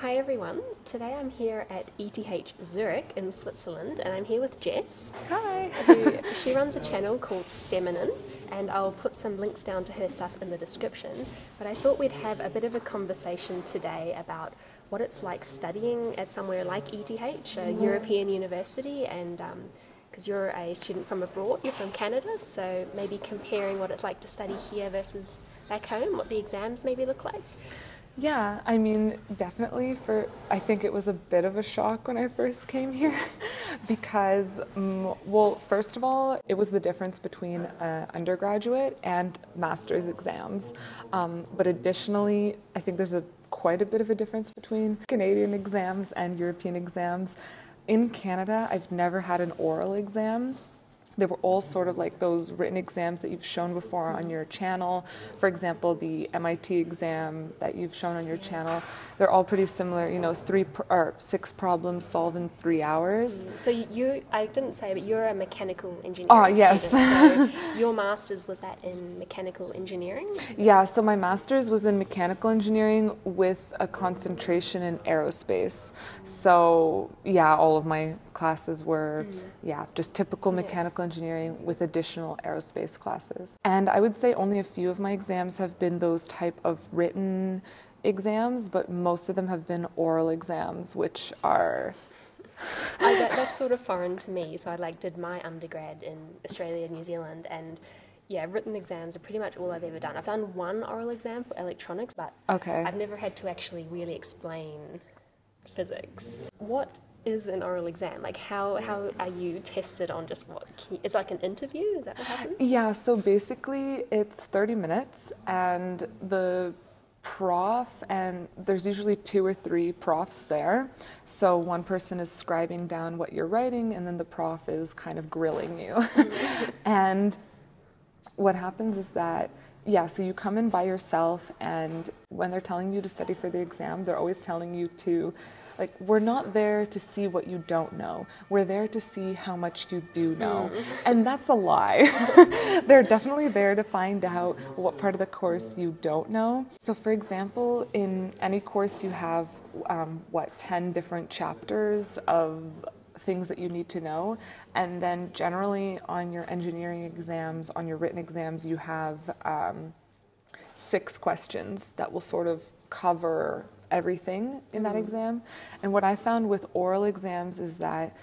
Hi everyone. Today I'm here at ETH Zurich in Switzerland and I'm here with Jess. Hi. Who, she runs a channel called STEMinine and I'll put some links down to her stuff in the description. But I thought we'd have a bit of a conversation today about what it's like studying at somewhere like ETH, a mm-hmm. European university, and because um, you're a student from abroad, you're from Canada, so maybe comparing what it's like to study here versus back home, what the exams maybe look like. Yeah, I mean, definitely for, I think it was a bit of a shock when I first came here because, um, well, first of all, it was the difference between uh, undergraduate and master's exams. Um, but additionally, I think there's a quite a bit of a difference between Canadian exams and European exams. In Canada, I've never had an oral exam they were all sort of like those written exams that you've shown before on your channel. For example, the MIT exam that you've shown on your channel, they're all pretty similar. You know, three pr- or six problems solved in three hours. So you, I didn't say, but you're a mechanical engineer. Oh yes. so your master's was that in mechanical engineering? Yeah. So my master's was in mechanical engineering with a concentration in aerospace. So yeah, all of my classes were, mm. yeah, just typical mechanical. yeah. Engineering with additional aerospace classes. And I would say only a few of my exams have been those type of written exams, but most of them have been oral exams, which are I, that, that's sort of foreign to me. So I like did my undergrad in Australia, New Zealand, and yeah, written exams are pretty much all I've ever done. I've done one oral exam for electronics, but okay. I've never had to actually really explain physics. What is an oral exam? Like, how, how are you tested on just what? It's like an interview? Is that what happens? Yeah, so basically it's 30 minutes, and the prof, and there's usually two or three profs there. So one person is scribing down what you're writing, and then the prof is kind of grilling you. Mm-hmm. and what happens is that yeah, so you come in by yourself, and when they're telling you to study for the exam, they're always telling you to like, we're not there to see what you don't know. We're there to see how much you do know. Mm. And that's a lie. They're definitely there to find out what part of the course you don't know. So, for example, in any course, you have um, what, 10 different chapters of things that you need to know. And then, generally, on your engineering exams, on your written exams, you have um, six questions that will sort of cover everything in that mm-hmm. exam. And what I found with oral exams is that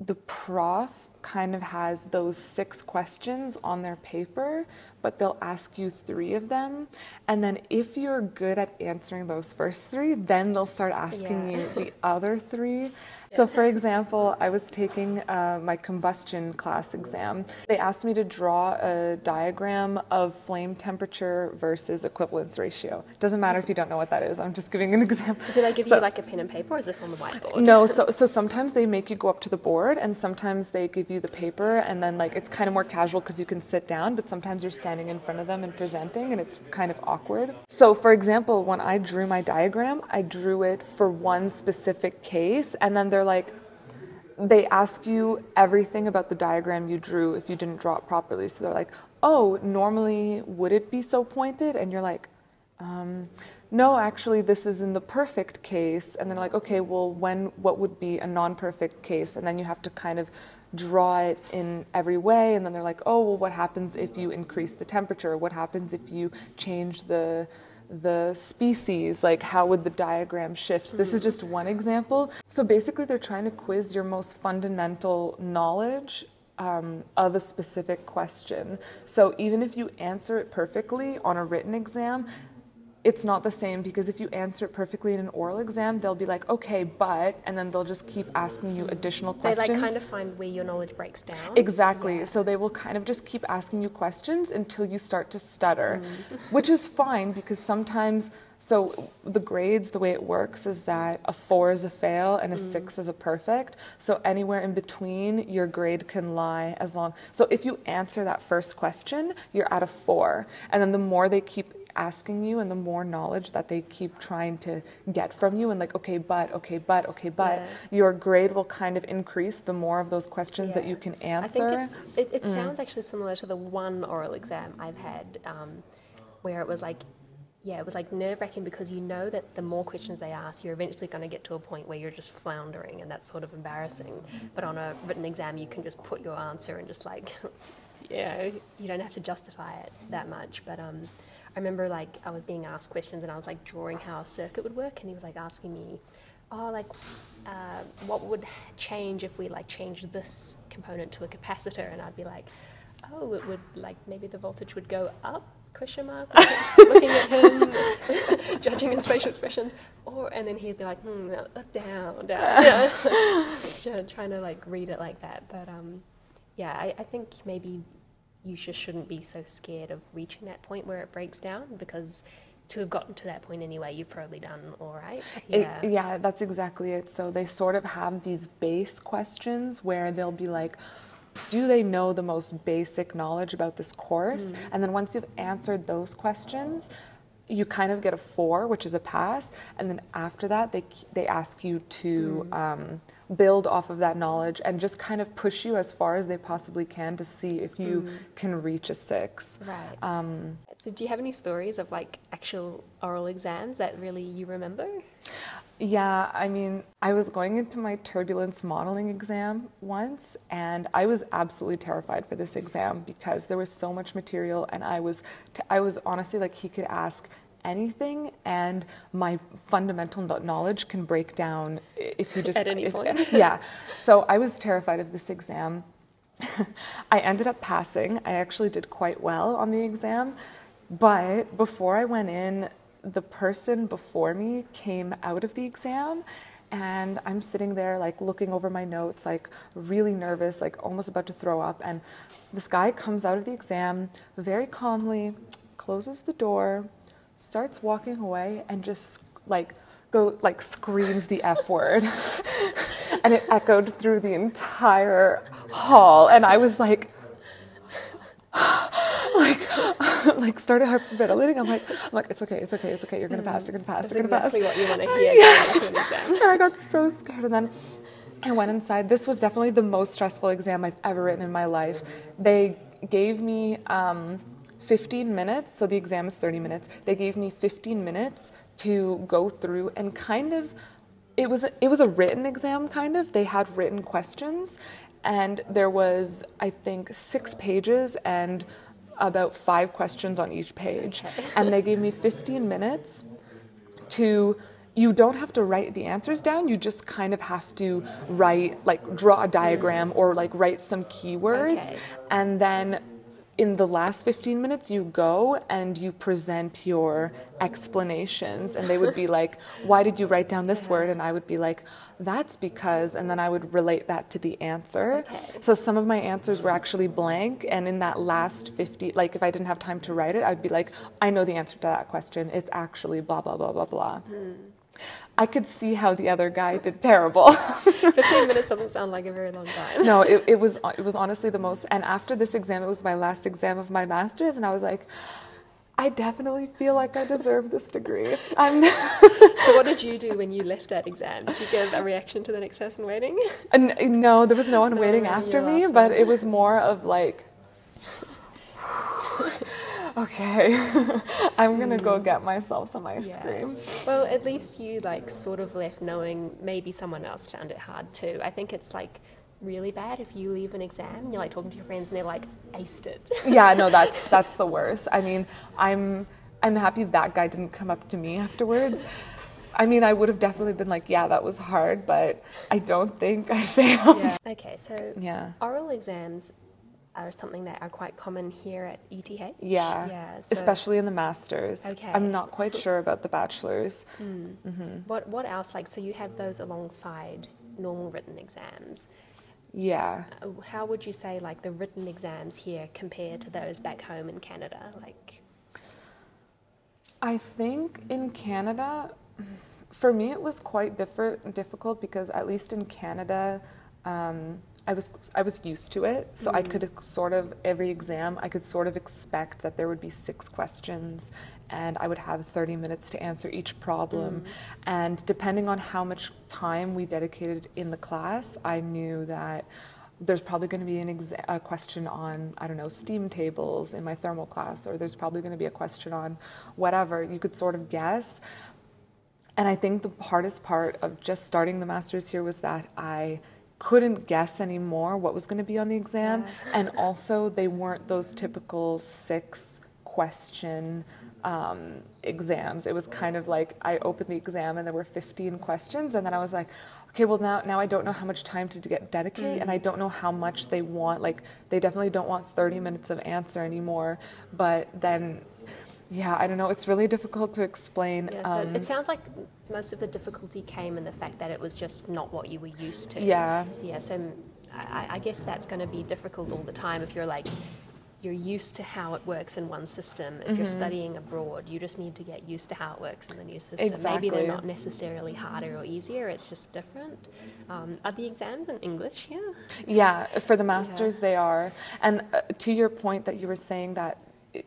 the prof kind of has those six questions on their paper, but they'll ask you three of them. And then if you're good at answering those first three, then they'll start asking yeah. you the other three. So, for example, I was taking uh, my combustion class exam. They asked me to draw a diagram of flame temperature versus equivalence ratio. Doesn't matter if you don't know what that is. I'm just giving an example. Did I give so, you like a pen and paper, or is this on the whiteboard? No. So, so sometimes they make you go up to the board, and sometimes they give you the paper, and then like it's kind of more casual because you can sit down. But sometimes you're standing in front of them and presenting, and it's kind of awkward. So, for example, when I drew my diagram, I drew it for one specific case, and then they're like, they ask you everything about the diagram you drew if you didn't draw it properly. So they're like, oh, normally would it be so pointed? And you're like, um, no, actually, this is in the perfect case. And they're like, okay, well, when, what would be a non perfect case? And then you have to kind of draw it in every way. And then they're like, oh, well, what happens if you increase the temperature? What happens if you change the the species, like how would the diagram shift? Mm-hmm. This is just one example. So basically, they're trying to quiz your most fundamental knowledge um, of a specific question. So even if you answer it perfectly on a written exam, it's not the same because if you answer it perfectly in an oral exam, they'll be like, okay, but, and then they'll just keep asking you additional questions. They like kind of find where your knowledge breaks down. Exactly. Yeah. So they will kind of just keep asking you questions until you start to stutter, mm. which is fine because sometimes, so the grades, the way it works is that a four is a fail and a mm. six is a perfect. So anywhere in between, your grade can lie as long. So if you answer that first question, you're at a four. And then the more they keep asking you and the more knowledge that they keep trying to get from you and like okay but okay but okay but yeah. your grade will kind of increase the more of those questions yeah. that you can answer I think it, it mm. sounds actually similar to the one oral exam I've had um, where it was like yeah, it was like nerve wracking because you know that the more questions they ask, you're eventually going to get to a point where you're just floundering, and that's sort of embarrassing. But on a written exam, you can just put your answer and just like, yeah, you don't have to justify it that much. But um, I remember like I was being asked questions and I was like drawing how a circuit would work, and he was like asking me, oh, like, uh, what would change if we like changed this component to a capacitor? And I'd be like, oh, it would like maybe the voltage would go up question mark looking at him judging his facial expressions or and then he'd be like hmm, down down yeah. trying to like read it like that but um, yeah I, I think maybe you just shouldn't be so scared of reaching that point where it breaks down because to have gotten to that point anyway, you've probably done all right. Yeah. It, yeah, that's exactly it. So they sort of have these base questions where they'll be like, do they know the most basic knowledge about this course? Mm. And then once you've answered those questions, you kind of get a four, which is a pass, and then after that, they they ask you to mm. um, build off of that knowledge and just kind of push you as far as they possibly can to see if you mm. can reach a six. Right. Um, so, do you have any stories of like actual oral exams that really you remember? Yeah, I mean, I was going into my turbulence modeling exam once, and I was absolutely terrified for this exam because there was so much material, and I was, t- I was honestly like he could ask anything, and my fundamental knowledge can break down if you just at any if, point. yeah, so I was terrified of this exam. I ended up passing. I actually did quite well on the exam, but before I went in, the person before me came out of the exam and I'm sitting there like looking over my notes, like really nervous, like almost about to throw up. And this guy comes out of the exam very calmly, closes the door, starts walking away, and just like go like screams the F word. and it echoed through the entire hall. And I was like, like like started hyperventilating. I'm like, I'm like, it's okay, it's okay, it's okay. You're gonna pass. You're gonna pass. That's you're gonna exactly pass. what you want to hear. yeah. I got so scared, and then I went inside. This was definitely the most stressful exam I've ever written in my life. They gave me um, 15 minutes, so the exam is 30 minutes. They gave me 15 minutes to go through and kind of. It was it was a written exam, kind of. They had written questions, and there was I think six pages and about five questions on each page. Okay. and they gave me 15 minutes to you don't have to write the answers down you just kind of have to write like draw a diagram or like write some keywords okay. and then in the last 15 minutes you go and you present your explanations. And they would be like why did you write down this word? And i would be like that's because and then i would relate that to the answer. Okay. so some of my answers were actually blank. And in that last 50 like if i didn't have time to write it i'd be like i know the answer to that question. It's actually blah blah blah blah blah. Mm. I could see how the other guy did terrible. 15 minutes doesn't sound like a very long time. No, it, it, was it was honestly the most. And after this exam, it was my last exam of my master's, and I was like, I definitely feel like I deserve this degree. I'm so, what did you do when you left that exam? Did you give a reaction to the next person waiting? And, no, there was no one no, waiting after me, but it was more of like okay, I'm gonna go get hmm. myself some ice yeah. cream. Well, at least you like sort of left knowing maybe someone else found it hard too. I think it's like really bad if you leave an exam and you're like talking to your friends and they're like aced it. yeah, no, that's that's the worst. I mean, I'm I'm happy that guy didn't come up to me afterwards. I mean, I would have definitely been like, yeah, that was hard, but I don't think I failed. Yeah. Okay, so yeah. oral exams are something that are quite common here at ETH. Yeah, yeah so especially in the masters. Okay. I'm not quite sure about the bachelors. Mm. Mm-hmm. What what else? Like, so you have those alongside normal written exams. Yeah. Uh, how would you say like the written exams here compare to those back home in Canada? Like, I think in Canada, for me, it was quite different, difficult because at least in Canada. Um, I was I was used to it, so mm. I could sort of every exam I could sort of expect that there would be six questions, and I would have 30 minutes to answer each problem, mm. and depending on how much time we dedicated in the class, I knew that there's probably going to be an exa- a question on I don't know steam tables in my thermal class, or there's probably going to be a question on whatever. You could sort of guess. And I think the hardest part of just starting the master's here was that I couldn't guess anymore what was going to be on the exam. Yeah. And also, they weren't those typical six question um, exams. It was kind of like I opened the exam and there were 15 questions, and then I was like, okay, well now now I don't know how much time to, get dedicate, and I don't know how much they want. Like they definitely don't want 30 minutes of answer anymore. But then, yeah, I don't know. It's really difficult to explain. Yeah, so um, it sounds like most of the difficulty came in the fact that it was just not what you were used to. Yeah. Yeah, so I, I guess that's going to be difficult all the time if you're like, you're used to how it works in one system. If Mm-hmm. you're studying abroad, you just need to get used to how it works in the new system. Exactly. Maybe they're not necessarily harder or easier, it's just different. Um, are the exams in English here? Yeah, for the masters they are. And uh, to your point that you were saying that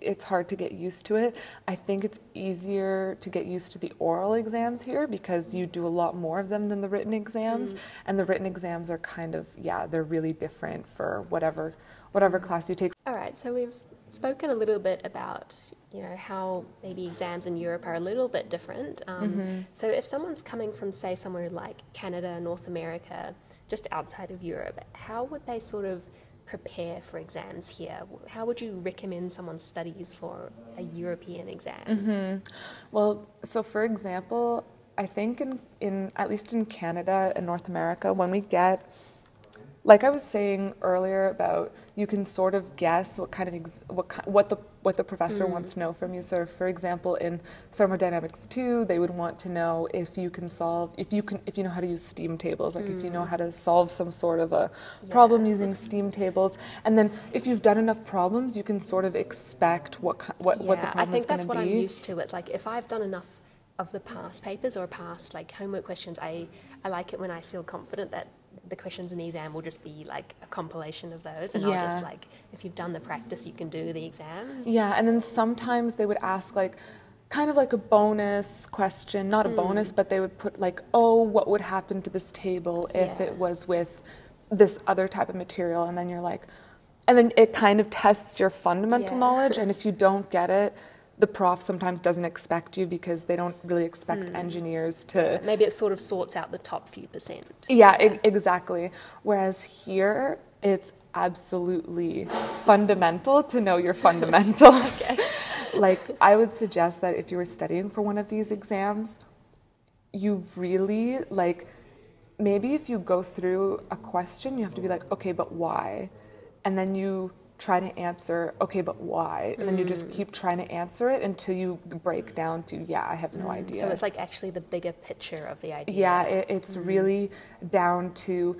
it's hard to get used to it, I think it's easier to get used to the oral exams here because you do a lot more of them than the written exams. And the written exams are kind of yeah, they're really different for whatever whatever class you take. All right, so we've spoken a little bit about you know how maybe exams in Europe are a little bit different. Um, So if someone's coming from say somewhere like Canada, North America, just outside of Europe, how would they sort of prepare for exams here? How would you recommend someone studies for a European exam? Mm-hmm. Well, so for example, I think in, in at least in Canada and North America, when we get, like I was saying earlier about, you can sort of guess what kind of ex, what what the what the professor hmm. wants to know from you. So, for example, in thermodynamics two, they would want to know if you can solve if you can if you know how to use steam tables, like if you know hmm. how to solve some sort of a problem Yeah. using steam tables, and then if you've done enough problems, you can sort of expect what what what the yeah, I problem think is going that's what be. I'm used to. It's like if I've done enough of the past papers or past like homework questions, I, I like it when I feel confident that the questions in the exam will just be like a compilation of those, and I'll just like if you've done the practice, you can do the exam. Yeah, and then sometimes they would ask like kind of like a bonus question, not a Hmm. bonus, but they would put like, "Oh, what would happen to this table if Yeah. it was with this other type of material?" And then you're like and then it kind of tests your fundamental Yeah. knowledge and if you don't get it, the prof sometimes doesn't expect you because they don't really expect Hmm. engineers to Maybe it sort of sorts out the top few percent. yeah, e- exactly. Whereas here, it's absolutely fundamental to know your fundamentals. like, I would suggest that if you were studying for one of these exams, you really, like, maybe if you go through a question, you have to be like, okay, but why? And then you try to answer, okay, but why? And then you just mm. keep trying to answer it until you break mm. down to, yeah, I have no mm, idea. So it's like actually the bigger picture of the idea. Yeah, it, it's really down to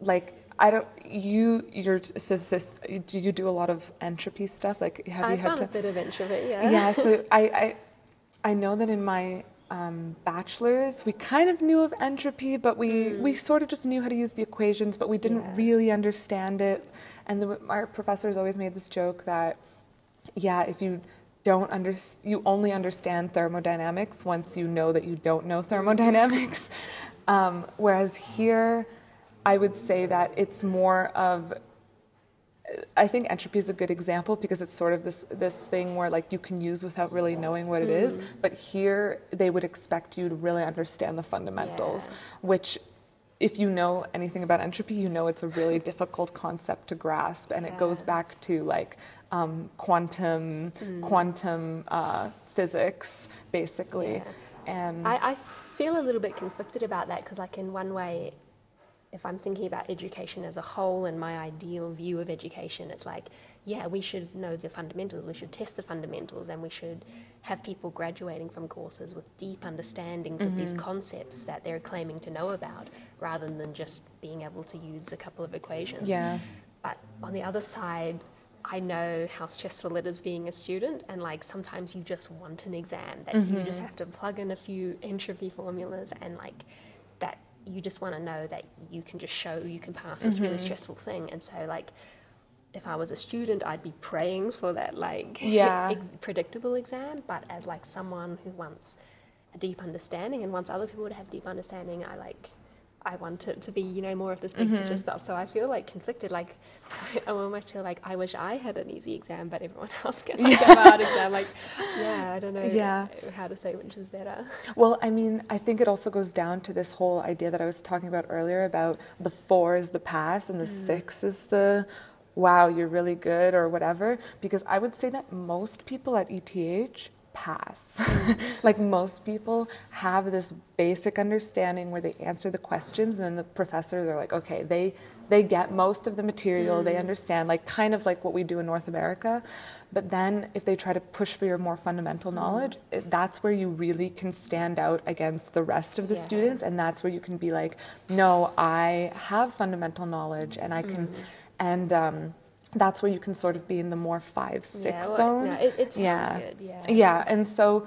like I don't you you're a physicist. Do you do a lot of entropy stuff? Like have you I've had done to? a bit of introvert, yeah. yeah. So I, I I know that in my um, bachelor's we kind of knew of entropy, but we we sort of just knew how to use the equations, but we didn't Yeah. really understand it. And the, our professors always made this joke that yeah, if you don't under, you only understand thermodynamics once you know that you don't know thermodynamics. Um, whereas here, I would say that it's more of I think entropy is a good example because it's sort of this this thing where like you can use without really knowing what it is. But here they would expect you to really understand the fundamentals, Yeah. which if you know anything about entropy, you know it's a really difficult concept to grasp, and it goes back to like um, quantum quantum uh, physics, basically. And I, I feel a little bit conflicted about that because, like, in one way, if I'm thinking about education as a whole and my ideal view of education, it's like, yeah, we should know the fundamentals, we should test the fundamentals, and we should have people graduating from courses with deep understandings of these mm-hmm. concepts that they're claiming to know about, rather than just being able to use a couple of equations. yeah. But on the other side, I know how stressful it is being a student, and like sometimes you just want an exam that you just mm-hmm. have to plug in a few entropy formulas, and like you just want to know that you can just show you can pass this really mm-hmm. stressful thing. And so, like, if I was a student, I'd be praying for that like Yeah. predictable exam. But as like someone who wants a deep understanding and wants other people to have deep understanding, I like I want it to be, you know, more of this big Mm-hmm. picture stuff. So I feel like conflicted. Like I almost feel like I wish I had an easy exam, but everyone else can like, a hard exam. Like, yeah, I don't know Yeah. how to say which is better. Well, I mean, I think it also goes down to this whole idea that I was talking about earlier about the four is the pass and the six is the wow, you're really good or whatever. Because I would say that most people at ETH pass. Mm-hmm. like most people have this basic understanding where they answer the questions and then the professors are like, okay, they they get most of the material, they mm. understand, like kind of like what we do in North America. But then if they try to push for your more fundamental mm-hmm. knowledge, it, that's where you really can stand out against the rest of the Yeah. students. And that's where you can be like, no, I have fundamental knowledge and I can, mm. and um, that's where you can sort of be in the more five, six yeah, well, zone. no, it, it Yeah. good. Yeah. Yeah, and so,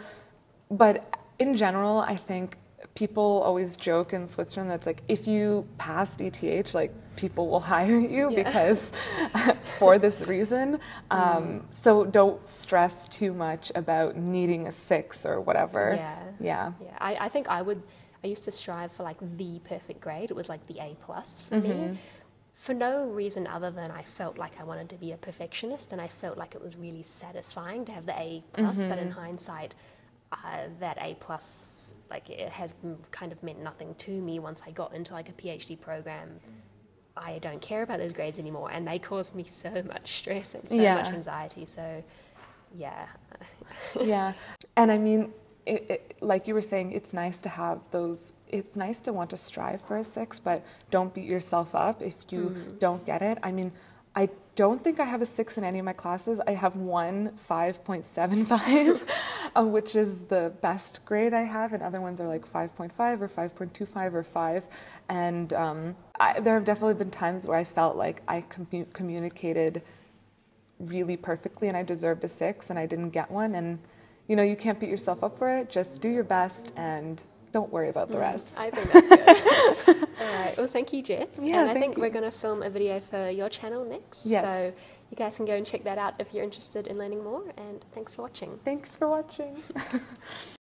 but in general, I think people always joke in Switzerland that's like if you pass DTH, like people will hire you Yeah. because for this reason. Um, So don't stress too much about needing a six or whatever. Yeah. Yeah. Yeah, I, I think I would. I used to strive for like the perfect grade. It was like the A plus for Mm-hmm. me, for no reason other than I felt like I wanted to be a perfectionist, and I felt like it was really satisfying to have the A plus. But Mm-hmm. in hindsight, uh, that A plus like it has kind of meant nothing to me once I got into like a PhD program. I don't care about those grades anymore, and they caused me so much stress and so Yeah. much anxiety. So, yeah, yeah and i mean it, it, like you were saying it's nice to have those it's nice to want to strive for a six but don't beat yourself up if you don't get it. I mean i don't think i have a six in any of my classes. I have one 5.75 uh, which is the best grade i have and other ones are like 5.5 or 5.25 or 5 and um, I, there have definitely been times where i felt like i commu- communicated really perfectly and I deserved a six and I didn't get one. And you know, you can't beat yourself up for it. Just do your best and don't worry about the mm, rest. I think that's good. All right. Well, thank you, Jess. Yeah, and I think you. we're going to film a video for your channel next. Yes. So you guys can go and check that out if you're interested in learning more. And thanks for watching. Thanks for watching.